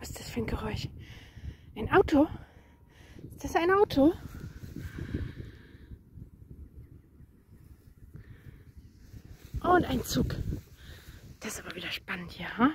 Was ist das für ein Geräusch? Ein Auto? Ist das ein Auto? Oh, und ein Zug. Das ist aber wieder spannend hier, ha?